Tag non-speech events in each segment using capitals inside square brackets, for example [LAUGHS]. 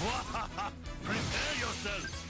[LAUGHS] Prepare yourselves!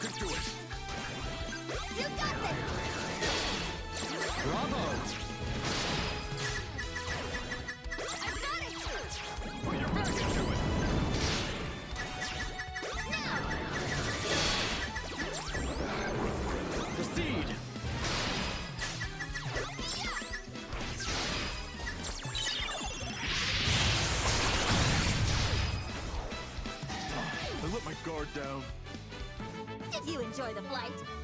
You do it! You got this! Bravo! I've got it! Put your back into it! Now! Proceed! I let my guard down. You enjoy the flight?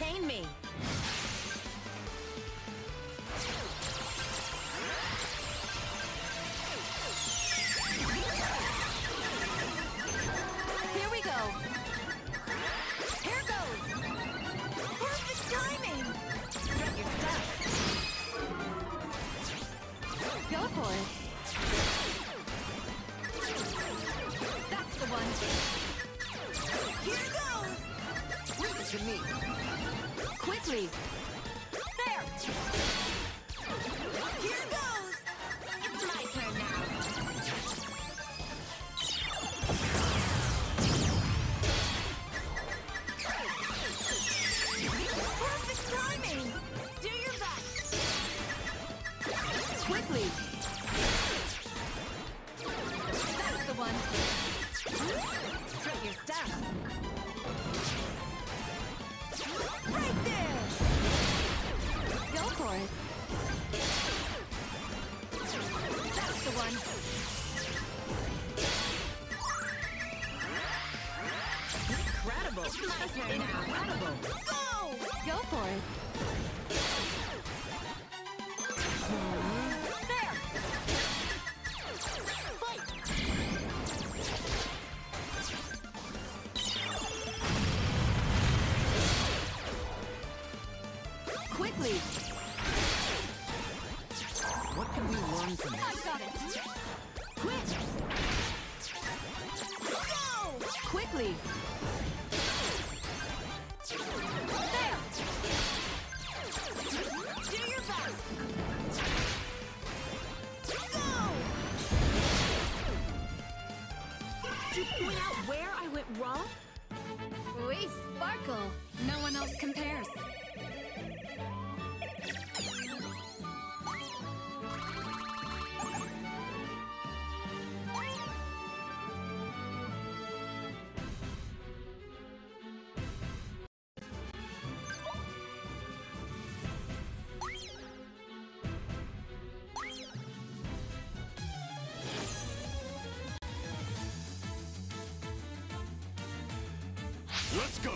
Me! Here we go! Here goes! Perfect timing! Get your stuff! Go for it! Quickly! There! Do your best! Go! Did point out where I went wrong? We sparkle! No one else compares. Let's go!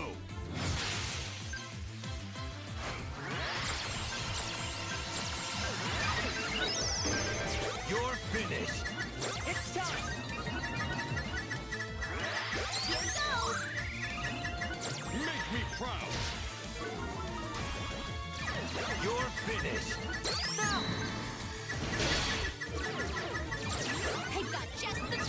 You're finished! It's time! Here goes! Make me proud! You're finished! No! I got just the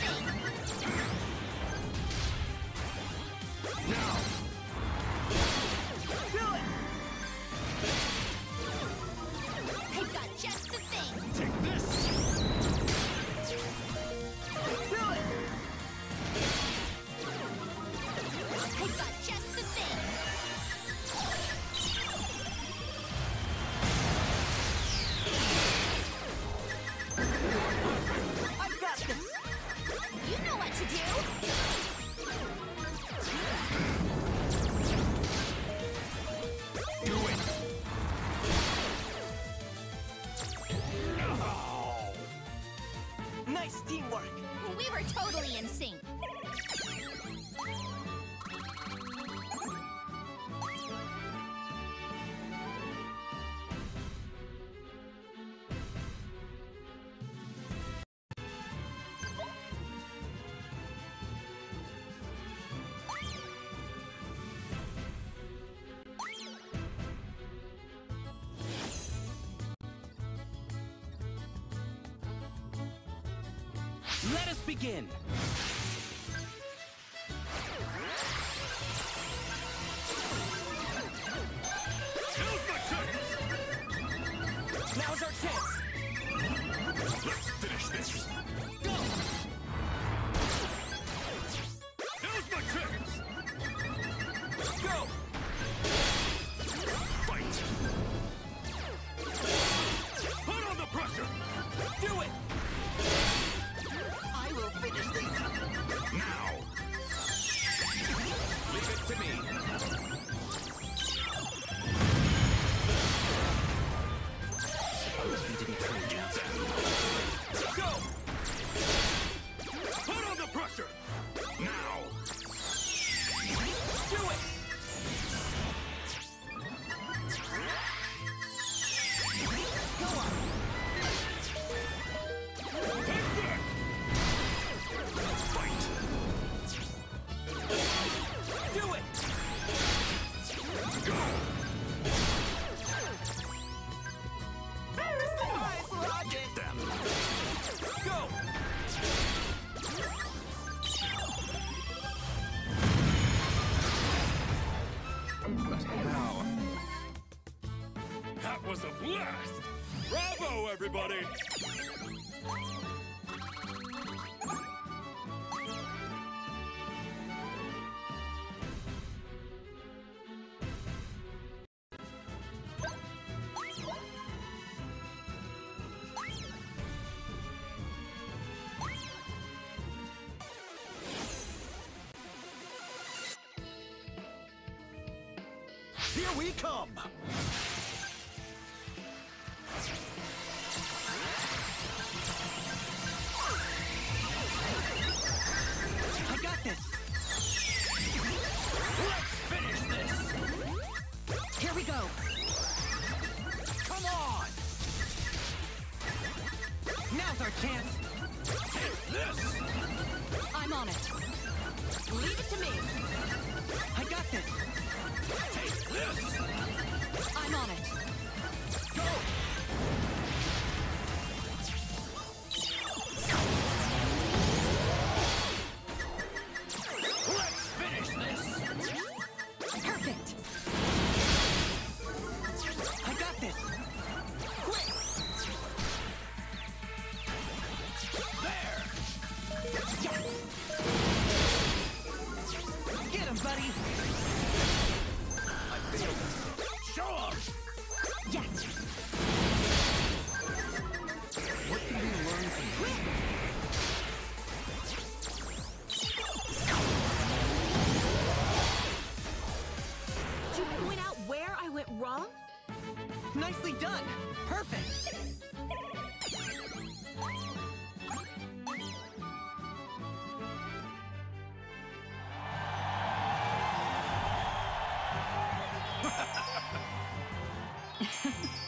Let us begin! Now's our chance! Let's finish this! Go! Now's my chance! was a blast! Bravo, everybody! Here we come! Nicely done! Perfect! Ha [LAUGHS]